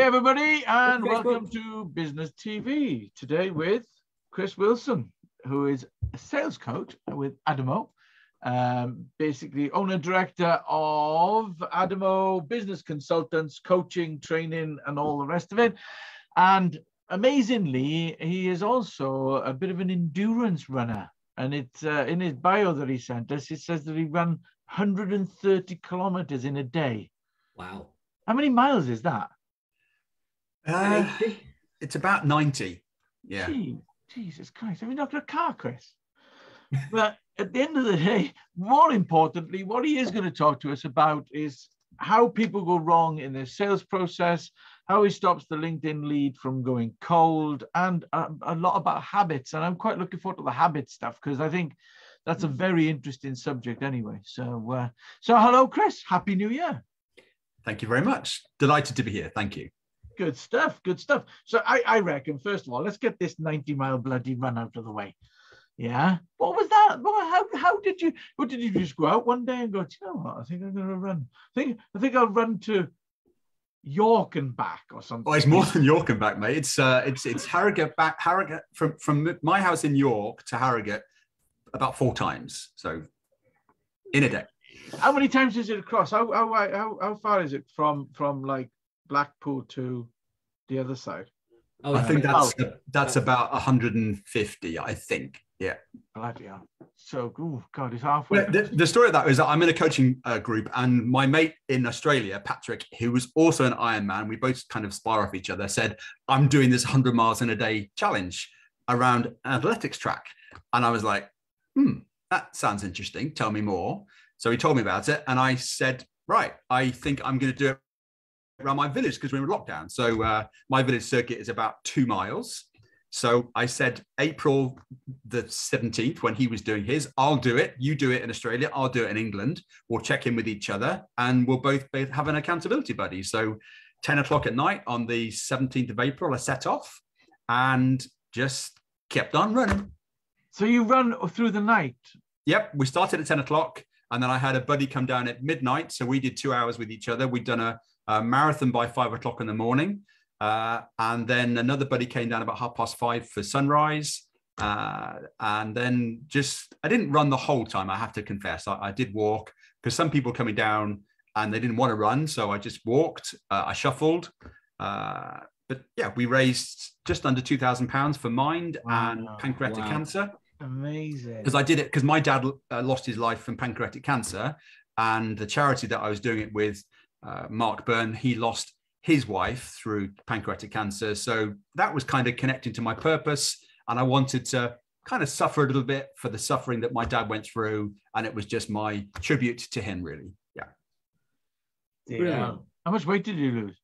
Hey, everybody, and welcome to Business TV. Today with Chris Wilson, who is a sales coach with Adamo, um, basically owner director of Adamo Business Consultants, coaching, training, and all the rest of it. And amazingly, he is also a bit of an endurance runner. And it's uh, in his bio that he sent us, it says that he ran 130 kilometers in a day. Wow. How many miles is that? Uh, it's about 90. Yeah. Gee, Jesus Christ. Have you not got a car, Chris? but at the end of the day, more importantly, what he is going to talk to us about is how people go wrong in their sales process, how he stops the LinkedIn lead from going cold, and a, a lot about habits. And I'm quite looking forward to the habit stuff because I think that's a very interesting subject anyway. So, uh, so hello, Chris. Happy New Year. Thank you very much. Delighted to be here. Thank you. Good stuff. Good stuff. So I, I reckon, first of all, let's get this 90 mile bloody run out of the way. Yeah. What was that? How, how did you, what did you just go out one day and go, you know what? I think I'm going to run. I think, I think I'll run to York and back or something. Oh, it's more than York and back, mate. It's, uh, it's, it's Harrogate back, Harrogate from, from my house in York to Harrogate about four times. So in a day. How many times is it across? How, how, how, how far is it from, from like Blackpool to the other side? Oh, I think that's that's about 150. I think. Yeah. Bloody hell. So, oh God, it's halfway. Well, the, the, story of that is that I'm in a coaching uh, group, and my mate in Australia, Patrick, who was also an Ironman, we both kind of spar off each other, said, "I'm doing this 100 miles in a day challenge around an athletics track," and I was like, "Hmm, that sounds interesting. Tell me more." So he told me about it, and I said, "Right, I think I'm going to do it around my village because we're in lockdown. So uh, my village circuit is about two miles. So I said April the 17th when he was doing his, I'll do it. You do it in Australia. I'll do it in England. We'll check in with each other and we'll both, both have an accountability buddy. So 10 o'clock at night on the 17th of April, I set off and just kept on running. So you run through the night? Yep. We started at 10 o'clock and then I had a buddy come down at midnight. So we did two hours with each other. We'd done a, a marathon by five o'clock in the morning. Uh, and then another buddy came down about half past five for sunrise. Uh, and then just, I didn't run the whole time, I have to confess. I, I did walk because some people coming down and they didn't want to run. So I just walked, uh, I shuffled. Uh, but yeah, we raised just under £2,000 for mind wow. and pancreatic wow. cancer. Amazing. Because I did it because my dad uh, lost his life from pancreatic cancer. And the charity that I was doing it with uh, Mark Byrne, he lost his wife through pancreatic cancer. So that was kind of connecting to my purpose. And I wanted to kind of suffer a little bit for the suffering that my dad went through. And it was just my tribute to him, really. Yeah. Yeah. How much weight did you lose?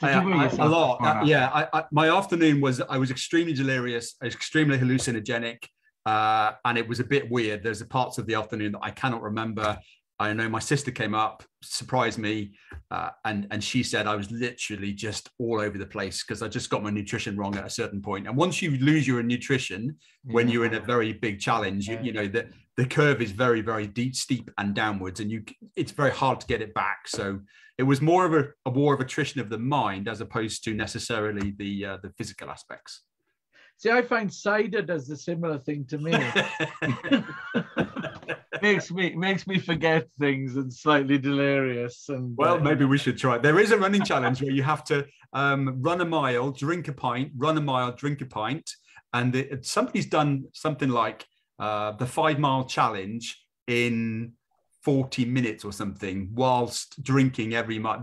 Did I, you I, a lot. Uh, yeah. I, my afternoon was, I was extremely delirious, extremely hallucinogenic. Uh, and it was a bit weird. There's a parts of the afternoon that I cannot remember. I know my sister came up, surprised me, uh, and and she said I was literally just all over the place because I just got my nutrition wrong at a certain point. And once you lose your nutrition, when you're in a very big challenge, you, you know that the curve is very very deep, steep and downwards, and you it's very hard to get it back. So it was more of a, a war of attrition of the mind as opposed to necessarily the uh, the physical aspects. See, I find cider does the similar thing to me. makes me makes me forget things and slightly delirious. And well, uh, maybe we should try. There is a running challenge where you have to um, run a mile, drink a pint, run a mile, drink a pint, and it, somebody's done something like uh, the five mile challenge in 40 minutes or something whilst drinking every mile.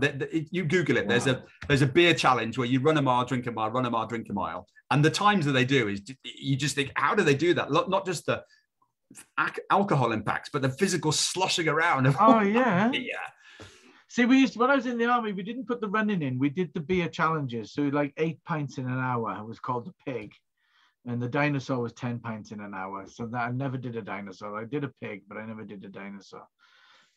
You Google it. Wow. There's a there's a beer challenge where you run a mile, drink a mile, run a mile, drink a mile. And the times that they do is you just think, how do they do that? Not just the alcohol impacts, but the physical sloshing around. Of, oh yeah, yeah. See, we used to, when I was in the army, we didn't put the running in. We did the beer challenges. So like eight pints in an hour. It was called the pig, and the dinosaur was ten pints in an hour. So that I never did a dinosaur. I did a pig, but I never did a dinosaur.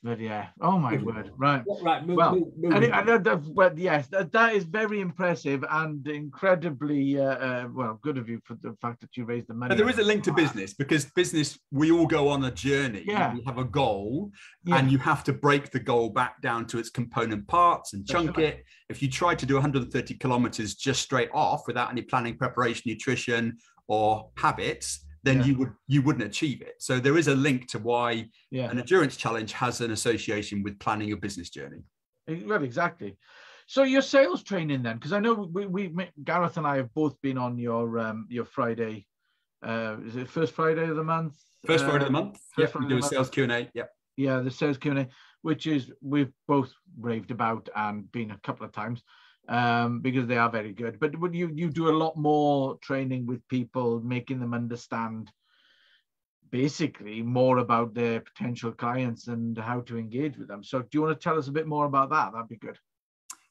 But yeah. Oh my word. Right. Right. Move, well, move, move. and, it- and that- that- well, yes, that, that is very impressive and incredibly uh, uh, well good of you for the fact that you raised the money. But there is a link to business because business, we all go on a journey. Yeah. We have a goal, Yeah. and you have to break the goal back down to its component parts and chunk right. it. If you try to do 130 kilometers just straight off without any planning, preparation, nutrition, or habits, then Yeah. you would you wouldn't achieve it. So there is a link to why yeah. an endurance challenge has an association with planning your business journey. Well, exactly. So your sales training then, because I know we, we Gareth and I have both been on your um your Friday. Uh, is it first Friday of the month? First Friday of the month. Yeah, we do a the sales Q and A. Yep. Yeah, the sales Q and A, which is we've both raved about and been a couple of times, um, because they are very good. But would you you do a lot more training with people, making them understand basically more about their potential clients and how to engage with them. So do you want to tell us a bit more about that? That'd be good.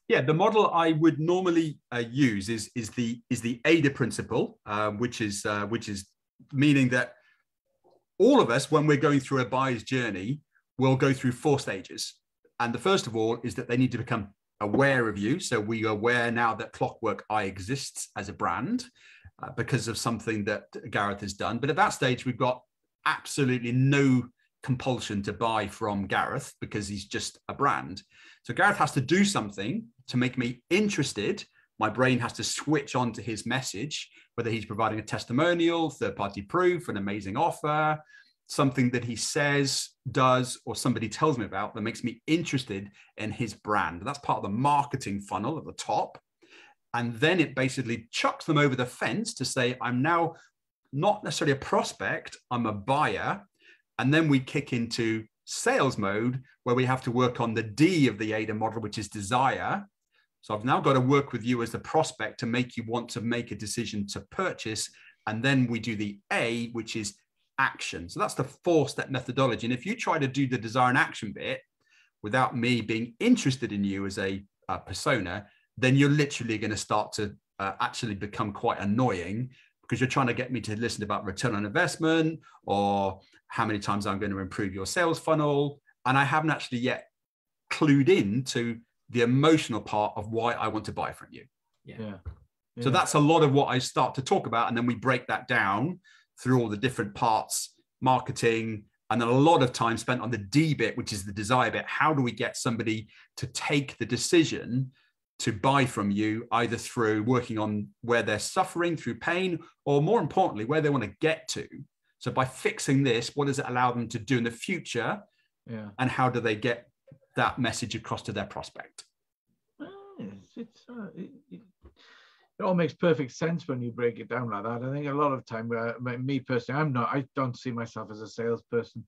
Yeah, the model I would normally uh, use is is the is the AIDA principle, um, which is uh, which is meaning that all of us, when we're going through a buyer's journey, will go through four stages. And the first of all is that they need to become aware of you. So we are aware now that Clockwork Eye exists as a brand uh, because of something that Gareth has done. But at that stage, we've got absolutely no compulsion to buy from Gareth because he's just a brand. So Gareth has to do something to make me interested. My brain has to switch on to his message, whether he's providing a testimonial, third party proof, an amazing offer, something that he says, does, or somebody tells me about that makes me interested in his brand. That's part of the marketing funnel at the top. And then it basically chucks them over the fence to say, I'm now not necessarily a prospect, I'm a buyer. And then we kick into sales mode where we have to work on the D of the AIDA model, which is desire. So I've now got to work with you as the prospect to make you want to make a decision to purchase. And then we do the A, which is action. So that's the four step methodology. And if you try to do the desire and action bit without me being interested in you as a, uh persona, then you're literally going to start to uh, actually become quite annoying because you're trying to get me to listen about return on investment or how many times I'm going to improve your sales funnel. And I haven't actually yet clued in to the emotional part of why I want to buy from you. Yeah. So that's a lot of what I start to talk about. And then we break that down through all the different parts, marketing, and then a lot of time spent on the D bit, which is the desire bit. How do we get somebody to take the decision to buy from you, either through working on where they're suffering through pain, or more importantly, where they want to get to? So by fixing this, what does it allow them to do in the future? yeah. And how do they get that message across to their prospect? It's, it's uh, it, it, it all makes perfect sense when you break it down like that. I think a lot of time, uh, me- personally, I'm not. I don't see myself as a salesperson,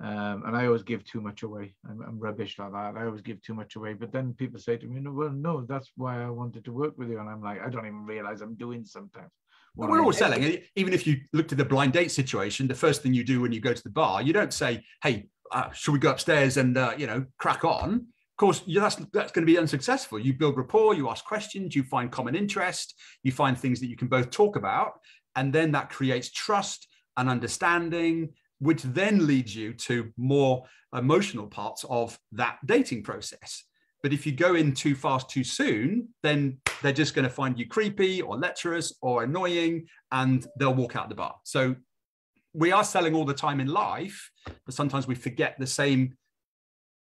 um, and I always give too much away. I'm, I'm rubbish like that. I always give too much away. But then people say to me, "No, well, no, that's why I wanted to work with you," and I'm like, I don't even realize I'm doing sometimes. Well, we're all selling. Even if you looked at the blind date situation, the first thing you do when you go to the bar, you don't say, "Hey, uh, should we go upstairs and uh, you know crack on?" Of course, that's that's going to be unsuccessful. You build rapport, you ask questions, you find common interest, you find things that you can both talk about, and then that creates trust and understanding, which then leads you to more emotional parts of that dating process. But if you go in too fast too soon, then they're just going to find you creepy or lecherous or annoying and they'll walk out the bar. So we are selling all the time in life, but sometimes we forget the same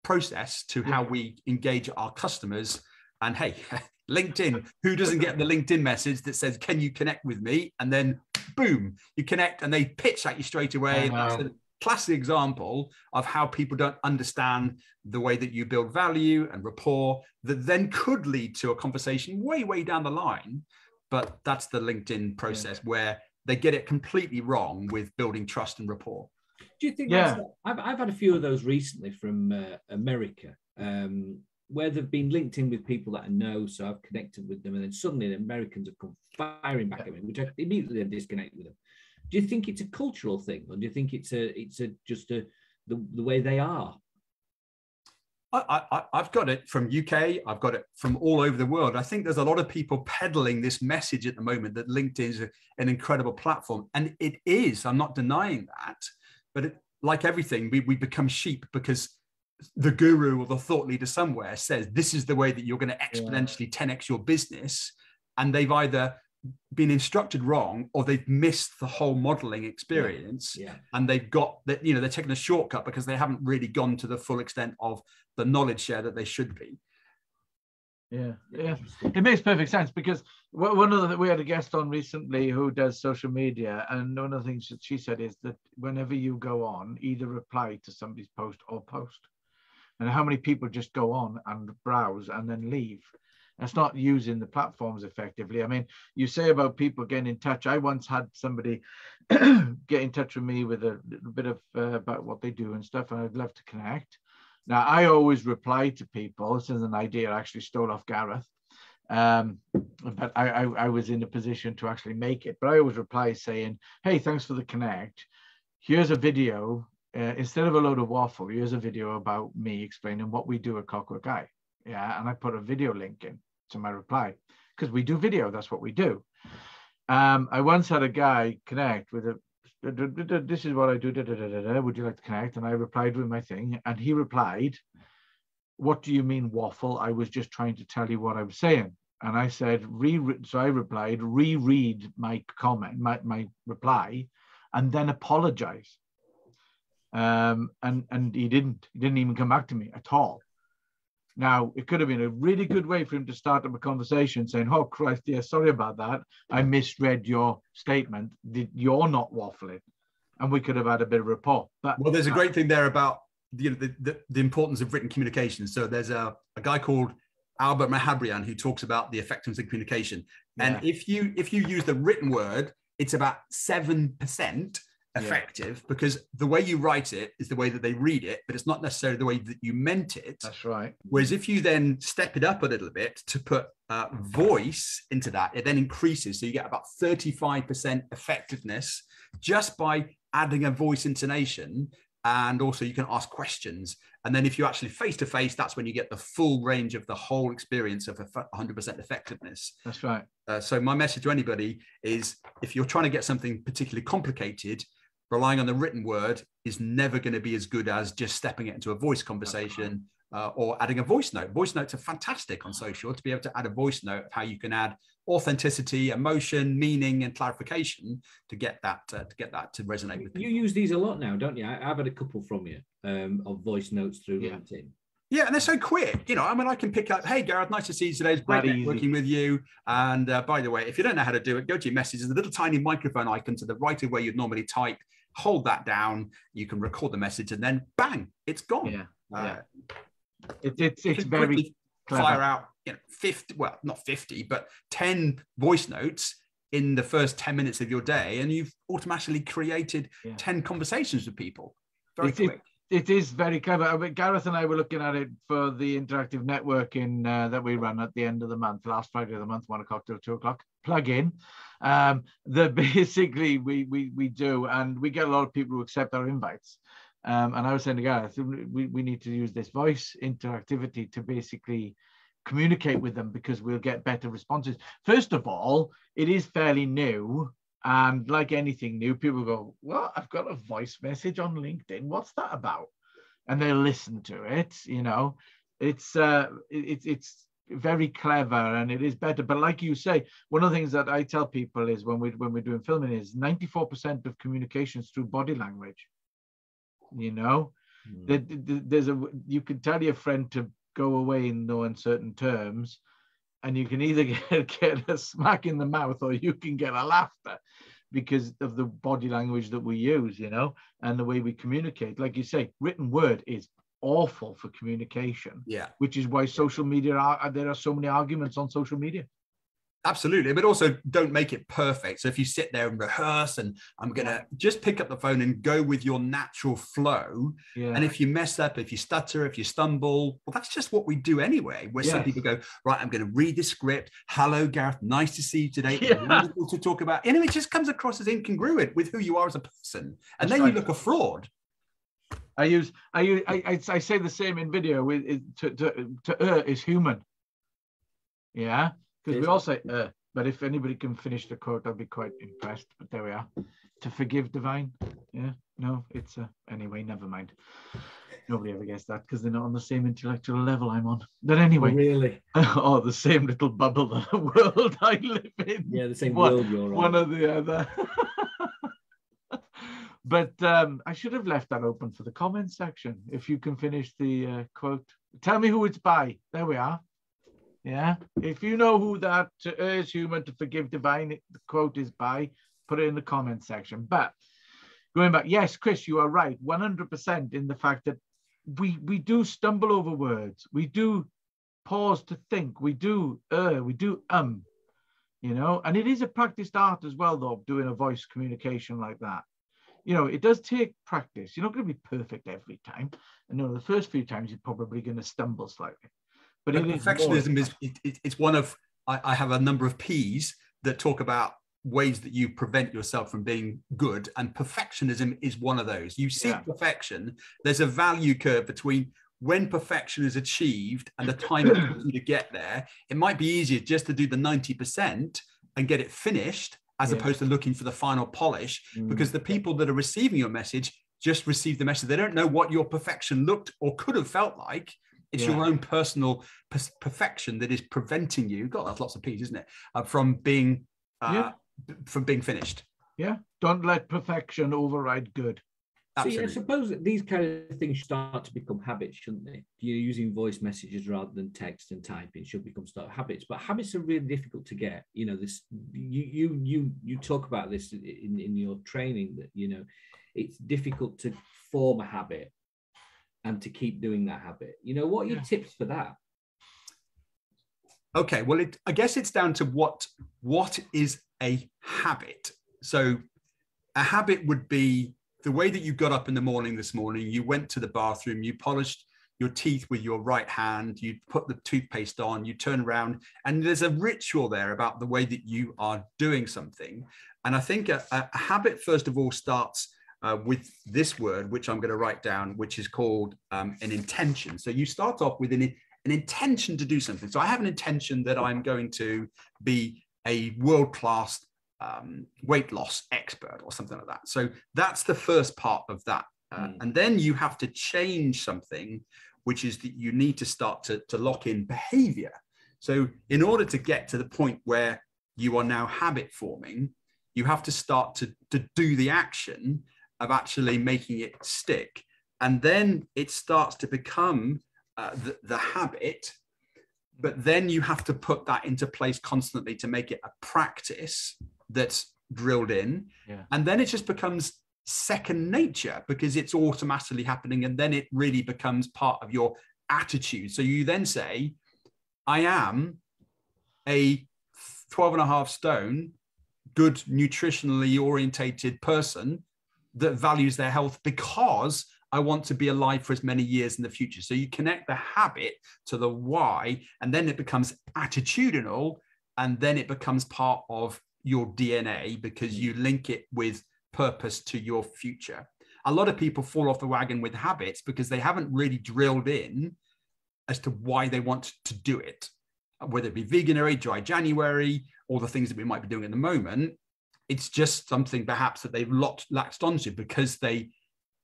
process to how we engage our customers. And hey, LinkedIn, who doesn't get the LinkedIn message that says, Can you connect with me? And then boom, you connect and they pitch at you straight away. That's a classic example of how people don't understand the way that you build value and rapport that then could lead to a conversation way, way down the line. But that's the LinkedIn process where they get it completely wrong with building trust and rapport. Do you think Yeah. that's, I've, I've had a few of those recently from uh, America um, where they've been linked in with people that I know. So I've connected with them. And then suddenly the Americans have come firing back at me, which I immediately then disconnect with them. Do you think it's a cultural thing or do you think it's a, it's a, just a, the, the way they are? I, I, I've got it from UK. I've got it from all over the world. I think there's a lot of people peddling this message at the moment that LinkedIn is a- an incredible platform, and it is. I'm not denying that, but it, like everything, we, we become sheep because the guru or the thought leader somewhere says this is the way that you're going to exponentially 10x your business. And they've either been instructed wrong or they've missed the whole modeling experience Yeah. and they've got that you know they're taking a shortcut because they haven't really gone to the full extent of the knowledge share that they should be Yeah, yeah. It makes perfect sense because one of the we had a guest on recently who does social media, and one of the things that she said is that whenever you go on, either reply to somebody's post or post. And how many people just go on and browse and then leave? That's not using the platforms effectively. I mean, you say about people getting in touch. I once had somebody get in touch with me with a little bit of uh, about what they do and stuff, and I'd love to connect. Now, I always reply to people. This is an idea I actually stole off Gareth. Um, but I, I, I was in a position to actually make it. But I always reply saying, hey, thanks for the connect. Here's a video. Uh, instead of a load of waffle, here's a video about me explaining what we do at Clockwork Eye. Yeah. And I put a video link in to my reply because we do video. That's what we do. Um, I once had a guy connect with a this is what I do. Da, da, da. Would you like to connect? And I replied with my thing, and he replied, "What do you mean waffle? I was just trying to tell you what I was saying." And I said, "Re." So I replied, "Reread my comment, my my reply, and then apologize." Um, and and he didn't. He didn't even come back to me at all. Now, it could have been a really good way for him to start up a conversation saying, Oh, Christ, yeah, sorry about that. I misread your statement. Did- You're not waffling. And we could have had a bit of rapport. But Well, there's a great thing there about you know, the, the, the importance of written communication. So there's a, a guy called Albert Mehrabian who talks about the effectiveness of communication. And Yeah. if you if you use the written word, it's about seven percent effective because the way you write it is the way that they read it, but it's not necessarily the way that you meant it. that's right. Whereas if you then step it up a little bit to put uh, voice into that, it then increases. So you get about 35% effectiveness just by adding a voice intonation. And also you can ask questions. And then if you actually face to face, that's when you get the full range of the whole experience of a f- 100% effectiveness. That's right. Uh, so my message to anybody is if you're trying to get something particularly complicated, relying on the written word is never going to be as good as just stepping it into a voice conversation uh, or adding a voice note. Voice notes are fantastic on social to be able to add a voice note of how you can add authenticity, emotion, meaning, and clarification to get that uh, to get that to resonate with You people. use these a lot now, don't you? I, I've had a couple from you um, of voice notes through Yeah. LinkedIn. Yeah, and they're so quick. You know, I mean, I can pick up, hey, Gareth, nice to see you today. It's great working with you. And uh, by the way, if you don't know how to do it, go to your messages, the little tiny microphone icon to the right of where you'd normally type, hold that down. You can record the message and then bang, it's gone. Yeah. Uh, yeah. It, it's it's very clever. fire out, you know, 50, well, not 50, but 10 voice notes in the first 10 minutes of your day. And you've automatically created Yeah. 10 conversations with people. Very It- it- quick. It is very clever. I mean, Gareth and I were looking at it for the interactive networking uh, that we run at the end of the month, last Friday of the month, one o'clock till two o'clock. Plug in. Um, that basically we, we we do, and we get a lot of people who accept our invites. Um, and I was saying to Gareth, we, we need to use this voice interactivity to basically communicate with them because we'll get better responses. First of all, it is fairly new. And like anything new, people go, Well, I've got a voice message on LinkedIn. What's that about? And they listen to it, you know. It's uh it- it's it's very clever and it is better. But like you say, one of the things that I tell people is when we when we're doing filming is 94% of communications through body language. You know, Mm. there- there- there's a you can tell your friend to go away in no uncertain terms and you can either get, get a smack in the mouth or you can get a laughter because of the body language that we use you know and the way we communicate like you say written word is awful for communication Yeah. which is why social media are uh, there are so many arguments on social media Absolutely, but also don't make it perfect. So if you sit there and rehearse, and I'm gonna just pick up the phone and go with your natural flow. yeah And if you mess up, if you stutter, if you stumble, well, that's just what we do anyway. Where some people go, right, I'm going to read the script. Hello, Gareth, nice to see you today. Yeah. Wonderful to talk about. And it just comes across as incongruent with who you are as a person, and That's then right. you look a fraud. I use I use I, I, I say the same in video with to to to er is human. Yeah, because we all say uh, but if anybody can finish the quote, I'll be quite impressed. But there we are. To forgive divine. Yeah, no, it's uh, anyway. Never mind. Nobody ever gets that because they're not on the same intellectual level I'm on. But anyway, Oh, really? or the same little bubble that the world I live in. Yeah, the same One- world you're on. One or the other. but um, I should have left that open for the comment section. If you can finish the uh, quote, tell me who it's by. There we are. Yeah. If you know who that to human to forgive divine the quote is by, put it in the comment section. But going back, yes, Chris, you are right, 100% in the fact that we we do stumble over words. We do pause to think. We do uh, we do um, you know, and it is a practiced art as well, though, doing a voice communication like that. You know, it does take practice. You're not going to be perfect every time. I know the first few times you're probably going to stumble slightly, but But it is perfectionism is it, it- it's one of I, I have a number of P's that talk about ways that you prevent yourself from being good and perfectionism is one of those you seek Yeah. perfection there's a value curve between when perfection is achieved and the time it takes you to get there it might be easier just to do the 90% and get it finished as Yeah. opposed to looking for the final polish Mm. because the people that are receiving your message just receive the message they don't know what your perfection looked or could have felt like it's Yeah. your own personal per- perfection that is preventing you god that's lots of p's isn't it uh, from being uh, Yeah. b- from being finished yeah. Don't let perfection override good. See, I suppose that these kind of things start to become habits, shouldn't they? You're using voice messages rather than text and typing should become start habits, but habits are really difficult to get. You know, this you you you you talk about this in in your training that you know it's difficult to form a habit and to keep doing that habit. You know, what are your Yeah. tips for that? okay well it i guess it's down to what what is a habit so a habit would be the way that you got up in the morning this morning you went to the bathroom you polished your teeth with your right hand you put the toothpaste on you turn around and there's a ritual there about the way that you are doing something and i think a, a habit first of all starts uh, with this word which i'm going to write down which is called um, an intention so you start off with an an intention to do something. So I have an intention that I'm going to be a world class um, weight loss expert or something like that. So that's the first part of that. Uh, Mm. And then you have to change something, which is that you need to start to, to lock in behavior. So in order to get to the point where you are now habit forming, you have to start to, to do the action of actually making it stick. And then it starts to become uh, the, the habit, but then you have to put that into place constantly to make it a practice that's drilled in. Yeah. And then it just becomes second nature because it's automatically happening. And then it really becomes part of your attitude. So you then say, I am a 12 and a half stone, good, nutritionally orientated person that values their health because I want to be alive for as many years in the future. So you connect the habit to the why, and then it becomes attitudinal, and then it becomes part of your DNA because you mm. link it with purpose to your future. A lot of people fall off the wagon with habits because they haven't really drilled in as to why they want to do it, whether it be veganuary, dry January, or the things that we might be doing at the moment. It's just something perhaps that they've locked, latched onto because they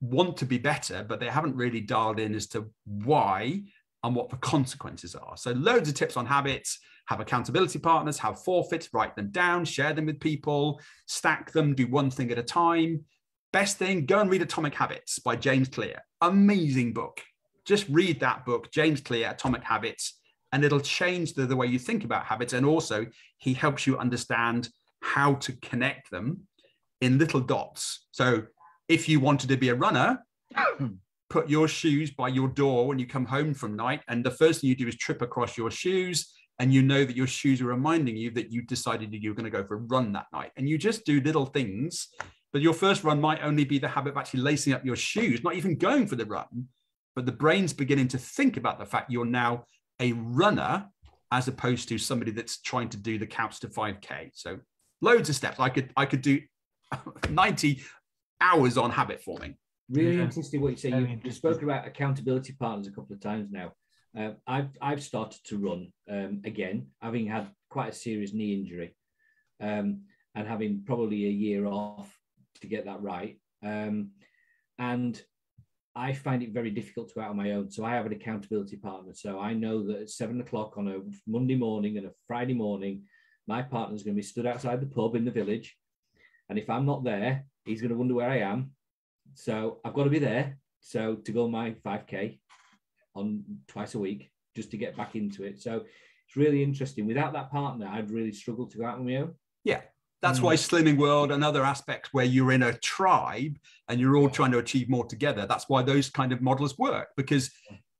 want to be better, but they haven't really dialed in as to why and what the consequences are. So, loads of tips on habits have accountability partners, have forfeits, write them down, share them with people, stack them, do one thing at a time. Best thing, go and read Atomic Habits by James Clear. Amazing book. Just read that book, James Clear, Atomic Habits, and it'll change the, the way you think about habits. And also, he helps you understand how to connect them in little dots. So, if you wanted to be a runner, hmm. Put your shoes by your door when you come home from night. And the first thing you do is trip across your shoes. And you know that your shoes are reminding you that you decided that you were going to go for a run that night. And you just do little things. But your first run might only be the habit of actually lacing up your shoes, not even going for the run. But the brain's beginning to think about the fact you're now a runner as opposed to somebody that's trying to do the counts to 5K. So loads of steps. I could I could do 90 hours on habit forming. Really Yeah. interesting what you say. You, you've spoken about accountability partners a couple of times now. Uh, I've I've started to run um, again, having had quite a serious knee injury, um, and having probably a year off to get that right. Um, and I find it very difficult to go out on my own. So I have an accountability partner. So I know that at seven o'clock on a Monday morning and a Friday morning, my partner's going to be stood outside the pub in the village. And if I'm not there, he's going to wonder where I am. So I've got to be there. So to go my 5K on twice a week just to get back into it. So it's really interesting. Without that partner, I'd really struggle to go out on my own. Yeah. That's mm. why Slimming World and other aspects where you're in a tribe and you're all trying to achieve more together. That's why those kind of models work because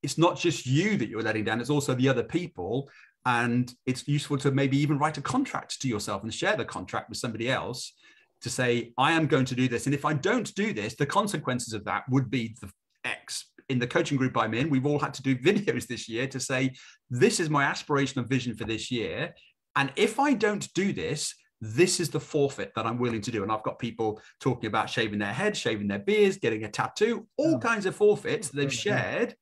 it's not just you that you're letting down, it's also the other people. And it's useful to maybe even write a contract to yourself and share the contract with somebody else to say, I am going to do this. And if I don't do this, the consequences of that would be the X. In the coaching group I'm in, we've all had to do videos this year to say, this is my aspirational vision for this year. And if I don't do this, this is the forfeit that I'm willing to do. And I've got people talking about shaving their head, shaving their beards, getting a tattoo, all oh. kinds of forfeits oh, they've shared.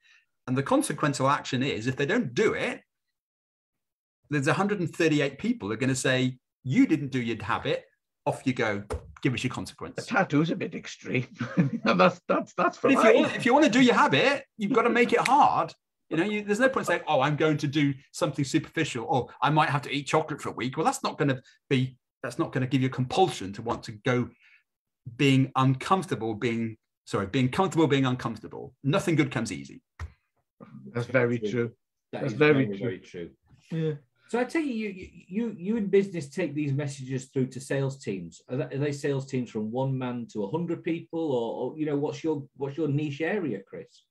And the consequential action is if they don't do it, there's 138 people who are going to say, You didn't do your habit, off you go. Give us your consequence. The tattoo's a bit extreme. that's that's that's for if you, want, if you want to do your habit, you've got to make it hard. You know, you, there's no point saying, "Oh, I'm going to do something superficial," or "I might have to eat chocolate for a week." Well, that's not going to be that's not going to give you a compulsion to want to go being uncomfortable being sorry being comfortable being uncomfortable nothing good comes easy that's very true that that's very, very, true. very true yeah so I tell you, you, you, you in business take these messages through to sales teams. Are, that, are they sales teams from one man to hundred people, or, or, you know, what's your what's your niche area, Chris?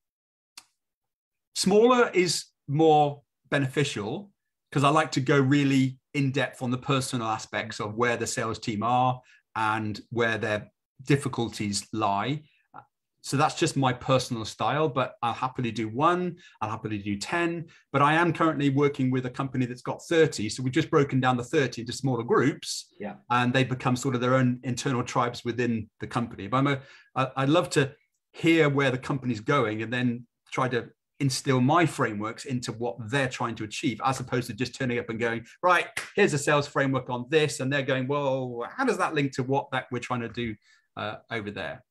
Smaller is more beneficial because I like to go really in depth on the personal aspects of where the sales team are and where their difficulties lie. So that's just my personal style, but I'll happily do one, I'll happily do 10. But I am currently working with a company that's got 30. So we've just broken down the 30 into smaller groups. Yeah. And they become sort of their own internal tribes within the company. But I'm a, I, I love to hear where the company's going and then try to instill my frameworks into what they're trying to achieve, as opposed to just turning up and going, right, here's a sales framework on this. And they're going, well, how does that link to what that we're trying to do uh, over there?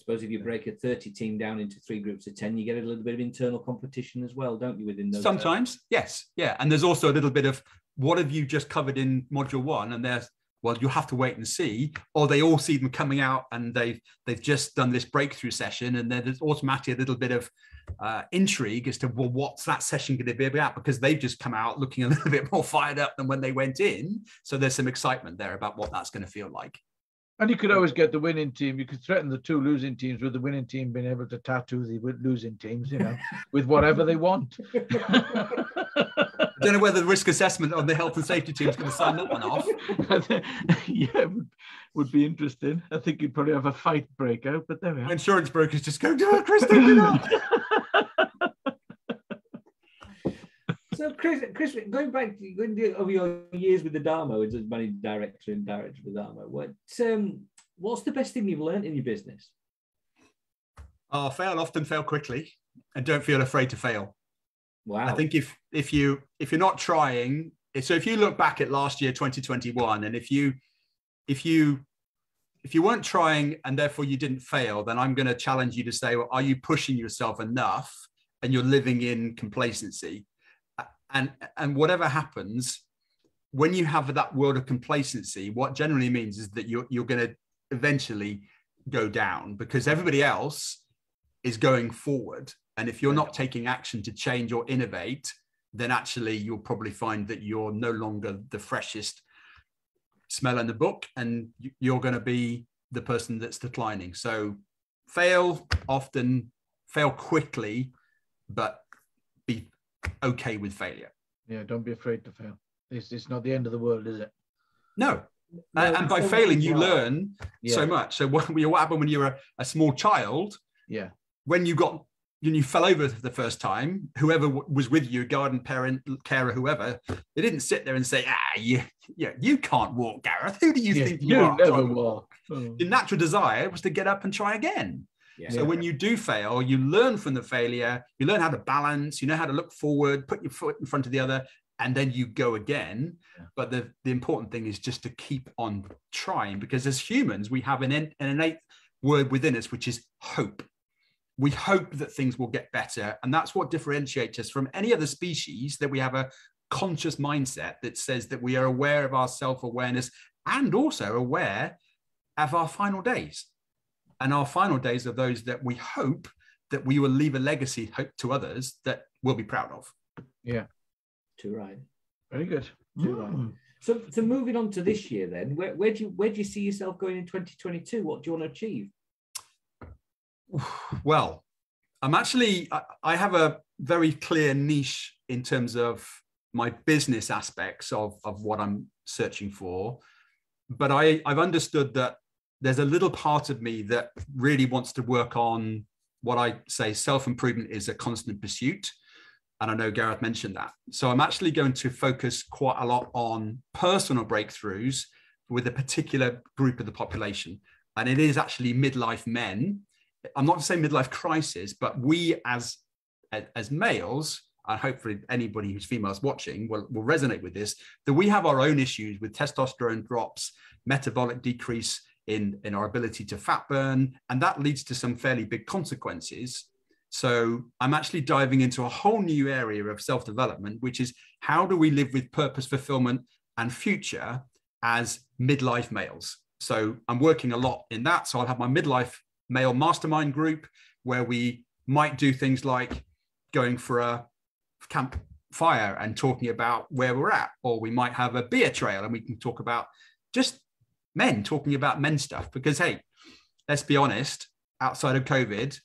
Suppose if you break a 30 team down into three groups of 10, you get a little bit of internal competition as well, don't you, within those? Sometimes, terms? yes. Yeah. And there's also a little bit of what have you just covered in module one? And there's well, you have to wait and see, or they all see them coming out and they've they've just done this breakthrough session, and then there's automatically a little bit of uh, intrigue as to well, what's that session going to be about because they've just come out looking a little bit more fired up than when they went in. So there's some excitement there about what that's going to feel like. And you could always get the winning team. You could threaten the two losing teams with the winning team being able to tattoo the losing teams, you know, with whatever they want. I don't know whether the risk assessment on the health and safety team is going to sign that one off. yeah, would, would be interesting. I think you'd probably have a fight breakout, but there we are. Insurance brokers just go, do it, Chris, do So, Chris, Chris, going back to going over your years with Adamo as managing director and director of Adamo, what um, what's the best thing you've learned in your business? Oh, fail often, fail quickly, and don't feel afraid to fail. Wow. I think if if you if you're not trying, so if you look back at last year 2021 and if you if you if you weren't trying and therefore you didn't fail, then I'm going to challenge you to say, well, are you pushing yourself enough and you're living in complacency? And and whatever happens, when you have that world of complacency, what generally means is that you're you're going to eventually go down because everybody else is going forward and if you're not taking action to change or innovate, then actually you'll probably find that you're no longer the freshest smell in the book and you're going to be the person that's declining. So fail often, fail quickly, but be okay with failure. Yeah, don't be afraid to fail. It's, it's not the end of the world, is it? No. no and, and by failing, you learn yeah. so much. So what, what happened when you were a, a small child? Yeah. When you got when you fell over the first time, whoever was with you, garden parent, carer, whoever, they didn't sit there and say, "Ah, you, yeah, you can't walk, Gareth. Who do you yeah, think you, you are?" Never walk. Your natural desire was to get up and try again. Yeah. So when you do fail, you learn from the failure. You learn how to balance. You know how to look forward, put your foot in front of the other, and then you go again. Yeah. But the the important thing is just to keep on trying because as humans, we have an, an innate word within us, which is hope we hope that things will get better. And that's what differentiates us from any other species that we have a conscious mindset that says that we are aware of our self awareness and also aware of our final days. And our final days are those that we hope that we will leave a legacy hope to others that we'll be proud of. Yeah. Too right. Very good. Too right. Mm. So, so moving on to this year, then, where, where do you where do you see yourself going in 2022? What do you want to achieve? Well, I'm actually I, I have a very clear niche in terms of my business aspects of, of what I'm searching for. But I, I've understood that there's a little part of me that really wants to work on what I say self improvement is a constant pursuit. And I know Gareth mentioned that. So I'm actually going to focus quite a lot on personal breakthroughs with a particular group of the population. And it is actually midlife men. I'm not to say midlife crisis, but we as, as males, and hopefully anybody who's females watching will, will resonate with this, that we have our own issues with testosterone drops, metabolic decrease in, in our ability to fat burn, and that leads to some fairly big consequences. So I'm actually diving into a whole new area of self-development, which is how do we live with purpose, fulfillment, and future as midlife males. So I'm working a lot in that. So I'll have my midlife male mastermind group where we might do things like going for a campfire and talking about where we're at, or we might have a beer trail and we can talk about just men talking about men stuff. Because hey, let's be honest, outside of COVID,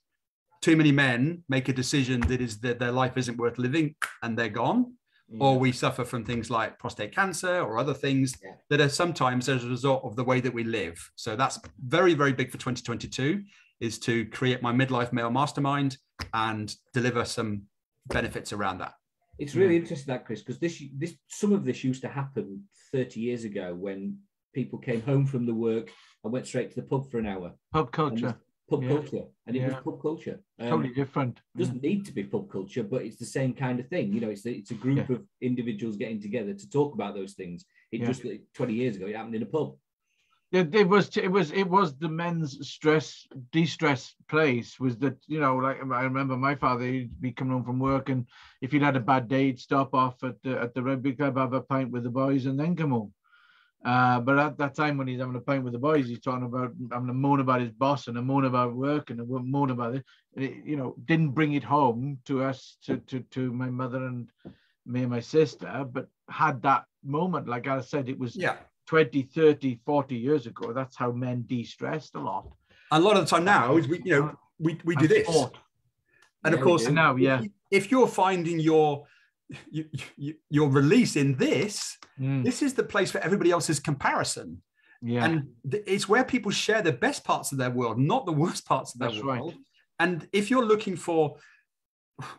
too many men make a decision that is that their life isn't worth living and they're gone. Yeah. Or we suffer from things like prostate cancer or other things yeah. that are sometimes as a result of the way that we live. So that's very, very big for 2022 is to create my midlife male mastermind and deliver some benefits around that. It's really interesting that Chris, because this this some of this used to happen 30 years ago when people came home from the work and went straight to the pub for an hour. Pub culture. Pub yeah. culture, and it yeah. was pub culture. Um, totally different. Doesn't need to be pub culture, but it's the same kind of thing. You know, it's a, it's a group of individuals getting together to talk about those things. It just 20 years ago, it happened in a pub it, it was it was it was the men's stress de-stress place was that you know like i remember my father he'd be coming home from work and if he'd had a bad day he'd stop off at the at the rugby club have a pint with the boys and then come home uh, but at that time when he's having a pint with the boys he's talking about having a moan about his boss and a moan about work and a moan about it, And it you know didn't bring it home to us to to to my mother and me and my sister but had that moment like i said it was yeah 20, 30, 40 years ago, that's how men de-stressed a lot. A lot of the time now is we, you know, we, we do this. And yeah, of course, now, yeah. If you're finding your you, you, your release in this, mm. this is the place for everybody else's comparison. Yeah. And it's where people share the best parts of their world, not the worst parts of their That's world. Right. And if you're looking for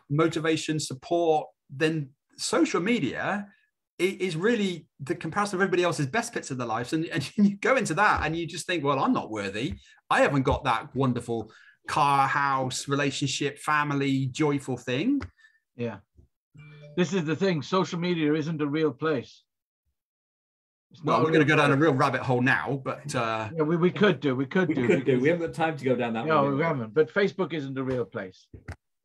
motivation, support, then social media is really the comparison of everybody else's best bits of their lives. And, and you go into that and you just think, well, I'm not worthy. I haven't got that wonderful car, house, relationship, family, joyful thing. Yeah. This is the thing social media isn't a real place. well, we're going to go down a real rabbit hole now, but uh, yeah, we, we could do, we could we do, could do. We haven't got time to go down that. No, we haven't. But Facebook isn't a real place.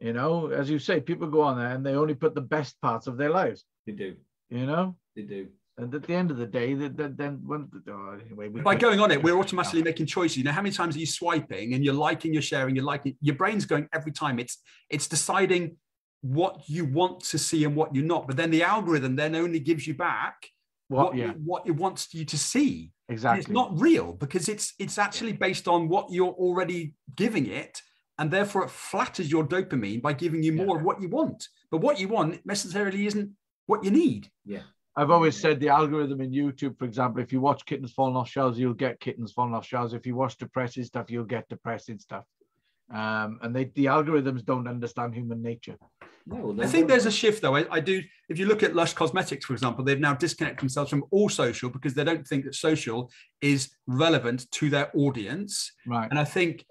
You know, as you say, people go on there and they only put the best parts of their lives. They do. You know, they do. And at the end of the day, that then when oh, anyway, by going on it, we're automatically making choices. You know, how many times are you swiping and you're liking, you're sharing, you're liking? Your brain's going every time. It's it's deciding what you want to see and what you're not. But then the algorithm then only gives you back what what, yeah. what it wants you to see. Exactly. And it's not real because it's it's actually based on what you're already giving it, and therefore it flatters your dopamine by giving you more yeah. of what you want. But what you want necessarily isn't what you need. Yeah. I've always said the algorithm in YouTube, for example, if you watch kittens falling off shelves, you'll get kittens falling off shelves. If you watch depressing stuff, you'll get depressing stuff. Um, and they, the algorithms don't understand human nature. No, I think there's a shift though. I, I, do. If you look at Lush Cosmetics, for example, they've now disconnected themselves from all social because they don't think that social is relevant to their audience. Right. And I think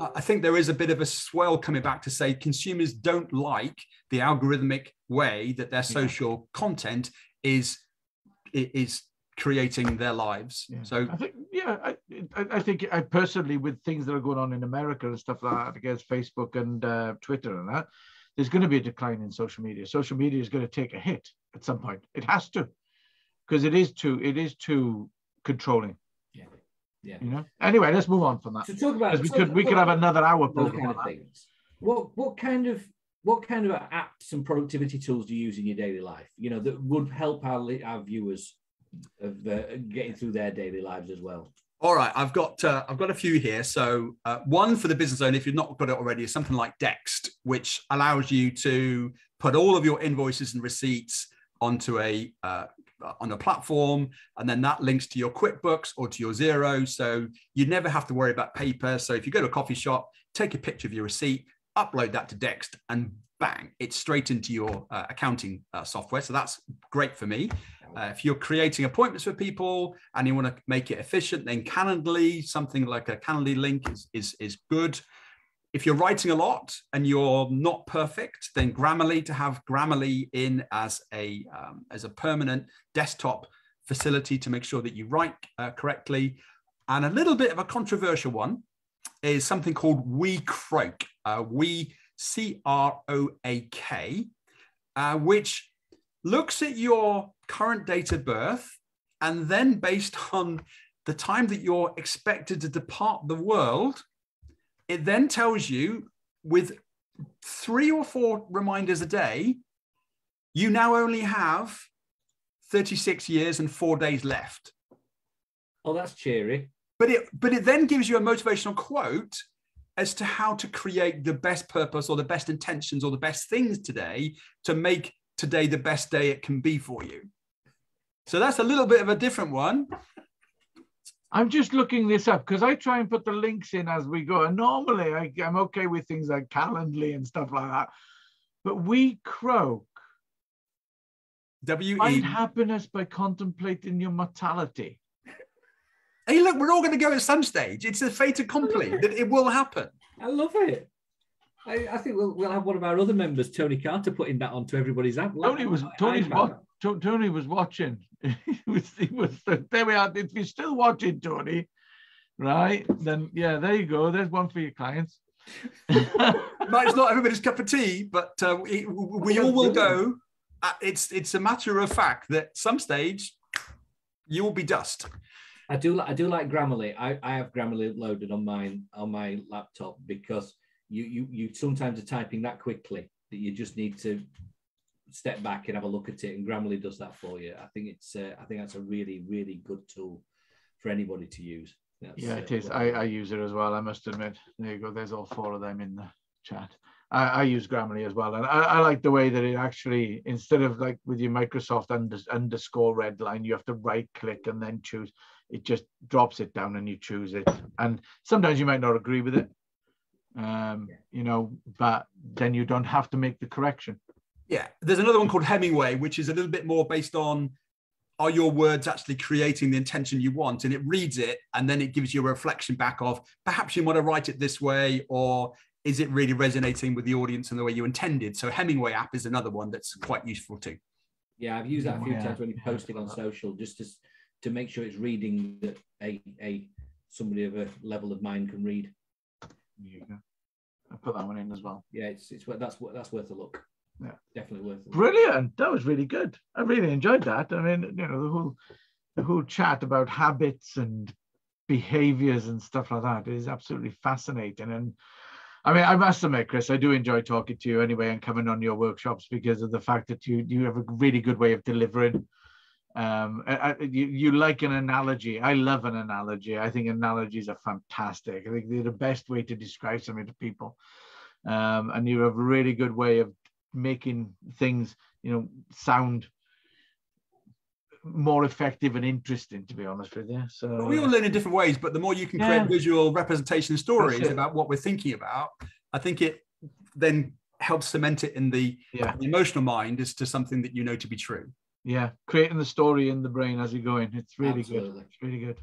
I think there is a bit of a swell coming back to say consumers don't like the algorithmic way that their social yeah. content is is creating their lives. Yeah. So I think, yeah, I, I, I think I personally, with things that are going on in America and stuff like that, against Facebook and uh, Twitter and that, there's going to be a decline in social media. Social media is going to take a hit at some point. It has to, because it is too, it is too controlling. Yeah, yeah. You know. Anyway, let's move on from that. To talk about Because we talk- could, we could have another hour. those kind of that. things. What what kind of what kind of apps and productivity tools do you use in your daily life? You know that would help our our viewers of getting through their daily lives as well. All right, I've got uh, I've got a few here. So uh, one for the business owner, if you've not got it already, is something like Dext, which allows you to put all of your invoices and receipts onto a uh, on a platform, and then that links to your QuickBooks or to your Xero. So you never have to worry about paper. So if you go to a coffee shop, take a picture of your receipt, upload that to Dext, and bang, it's straight into your uh, accounting uh, software. So that's great for me. Uh, if you're creating appointments for people and you want to make it efficient, then Calendly, something like a Calendly link is, is, is good. If you're writing a lot and you're not perfect, then Grammarly to have Grammarly in as a um, as a permanent desktop facility to make sure that you write uh, correctly. And a little bit of a controversial one is something called WeCroak. Uh, we C R O A K, uh, which looks at your current date of birth and then based on the time that you're expected to depart the world, it then tells you with three or four reminders a day, you now only have 36 years and four days left. Oh, that's cheery. But it but it then gives you a motivational quote as to how to create the best purpose or the best intentions or the best things today to make today the best day it can be for you. So that's a little bit of a different one. I'm just looking this up because I try and put the links in as we go. And normally I, I'm okay with things like Calendly and stuff like that. But we croak. W. Find happiness by contemplating your mortality. Hey, look, we're all going to go at some stage. It's a fait accompli that it will happen. I love it. I, I think we'll, we'll have one of our other members, Tony Carter, putting that onto everybody's app. Tony was Tony's what Tony was watching. he was, he was there we are. If you're still watching, Tony, right? Then yeah, there you go. There's one for your clients. Might it's not everybody's cup of tea, but uh, we, we all will go. Uh, it's it's a matter of fact that some stage you will be dust. I do like I do like Grammarly. I, I have Grammarly loaded on mine on my laptop because you you you sometimes are typing that quickly that you just need to step back and have a look at it, and Grammarly does that for you. I think it's uh, I think that's a really really good tool for anybody to use. That's, Yeah, it uh, is. I, I use it as well. I must admit. There you go. There's all four of them in the chat. I, I use Grammarly as well, and I, I like the way that it actually instead of like with your Microsoft under, underscore red line, you have to right click and then choose. It just drops it down and you choose it. And sometimes you might not agree with it, um, you know, but then you don't have to make the correction. Yeah, there's another one called Hemingway, which is a little bit more based on are your words actually creating the intention you want? And it reads it and then it gives you a reflection back of perhaps you want to write it this way or is it really resonating with the audience in the way you intended? So Hemingway app is another one that's quite useful too. Yeah, I've used that a few Yeah, times when you're yeah, posting on social, just to s- to make sure it's reading that a a somebody of a level of mind can read. There you go. I put that one in as well. Yeah, it's it's that's that's worth a look. Yeah. definitely worth. Look. Brilliant. That was really good. I really enjoyed that. I mean, you know, the whole the whole chat about habits and behaviors and stuff like that is absolutely fascinating. And I mean, I must admit, Chris, I do enjoy talking to you anyway and coming on your workshops because of the fact that you you have a really good way of delivering. Um, I, I- you, you like an analogy. I love an analogy. I think analogies are fantastic. I think they're the best way to describe something to people. Um, and you have a really good way of making things, you know, sound more effective and interesting, to be honest with you. So we all learn in different ways, but the more you can create visual representation stories about what we're thinking about, I think it then helps cement it in the, yeah, the emotional mind as to something that you know to be true. Yeah, creating the story in the brain as you go in. It's really good. Absolutely. It's really good.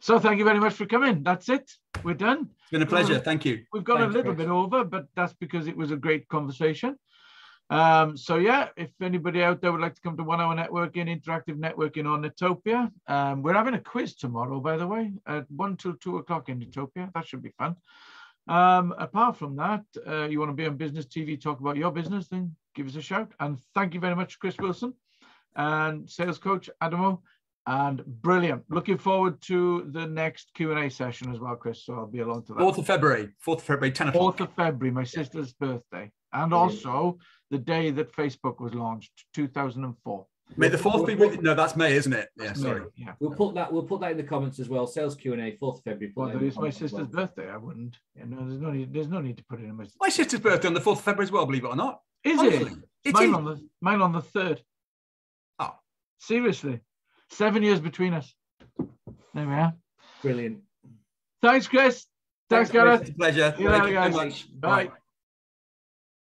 So thank you very much for coming. That's it. We're done. It's been a pleasure. Thank you. We've gone Thanks, a little Chris. bit over, but that's because it was a great conversation. Um, so yeah, if anybody out there would like to come to One Hour Networking, interactive networking on Netopia, um, we're having a quiz tomorrow, by the way, at one till two o'clock in Netopia. That should be fun. Um, apart from that, uh, you want to be on business TV, talk about your business, then give us a shout. And thank you very much, Chris Wilson and sales coach Adamo. And brilliant. Looking forward to the next Q&A session as well, Chris. So I'll be along to that. 4th of February, 4th of February, 10 o'clock. 4th of February, my sister's birthday. And also the day that Facebook was launched, 2004. May the 4th be with you. No, that's May, isn't it? Yeah, That's sorry. me, Yeah. We'll put that. We'll put that in the comments as well. Sales Q and A, fourth of February. put Well, that in it the is my sister's well. birthday. I wouldn't. You know, there's no need. There's no need to put it in my. My sister's birthday on the 4th of February as well, believe it or not. Is Honestly, it? It's mine on the mine on the third. Seriously, seven years between us. There we are. Brilliant. Thanks, Chris. Thanks, Thanks, Gareth. It's a pleasure. See you later, Thank you very guys. much. Bye.